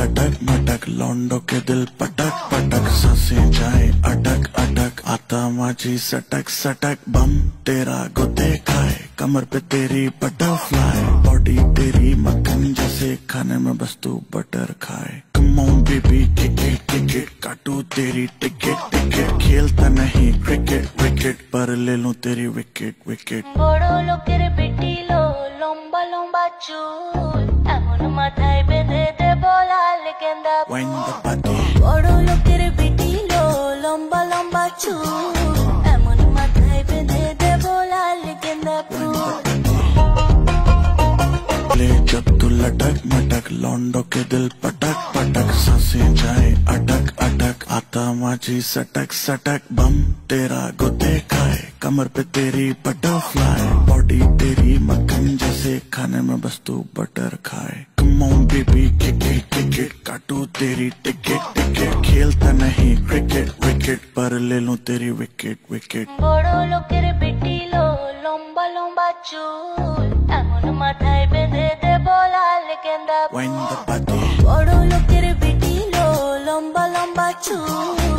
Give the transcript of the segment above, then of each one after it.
लटक मटक लौंडो के दिल पटक पटक, ससे जाए अटक अटक आता माझी सटक सटक, बम तेरा गुदे खाए, कमर पे तेरी बटरफ्लाई, बॉडी तेरी मक्खन जैसे खाने में बस तू बटर खाए। कमाऊं बेबी टिकट टिकट काटू तेरी टिकट टिकट खेलता नहीं क्रिकेट विकेट पर ले लू तेरी विकेट विकेट बड़ो लो तेरे बेटी लो, लंबा लंबा चू লম্বা চুল এমন মাথায় বেঁধে দেব লাল গেন্দা ফুল ले जब तू लटक मटक लौंडो के दिल पटक पटक सांसें जाए अटक अटक आता माझी सटक सटक बम तेरा गुदे खाए कमर पे तेरी बटरफ्लाई बॉडी तेरी मक्खन जैसे खाने में बस तू बटर खाए कमाऊं बेबी टिकट टिकट काटू तेरी टिकट टिकट खेलता नहीं क्रिकेट विकेट पर ले लूं तेरी विकेट विकेट বড় লোকের বেটিলো লম্বা লম্বা চুল এমন মাথায় বেঁধে দেব লাল গেন্দা ফুল। Wind the body বড় লোকের বেটিলো লম্বা লম্বা চুল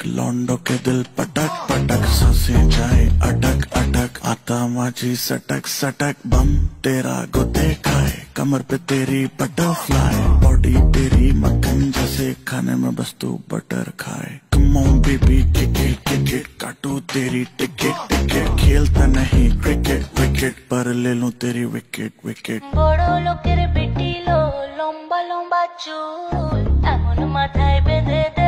लटक मटक लौंडो के दिल पटक पटक सांसें जाए अटक अटक आता माझी सटक सटक बम तेरा गुदे खाए कमर पे तेरी बटरफ्लाई बॉडी तेरी मक्खन जैसे खाने में बस तू बटर खाए कमाऊं बेबी टिकट टिकट काटू तेरी टिकट टिकट खेलता नहीं क्रिकेट विकेट पर ले लूं तेरी विकेट विकेट বড় লোকের বেটিলো লম্বা লম্বা চুল এমন মাথায় বেঁধে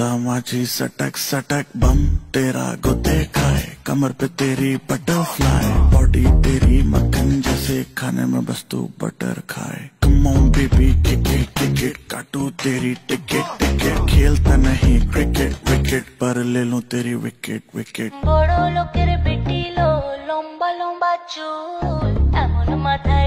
अटक आता माझी सटक सटक बम तेरा गुदे खाए कमर पे तेरी बटरफ्लाई बॉडी तेरी मक्खन जैसे खाने में बस तू बटर खाए कमाऊं बेबी टिकट टिकट काटू तेरी टिकट टिकट खेलता नहीं क्रिकेट विकेट पर ले लूं तेरी विकेट विकेट বড় লোকের বেটিলো লম্বা লম্বা চুল এমন মাথায়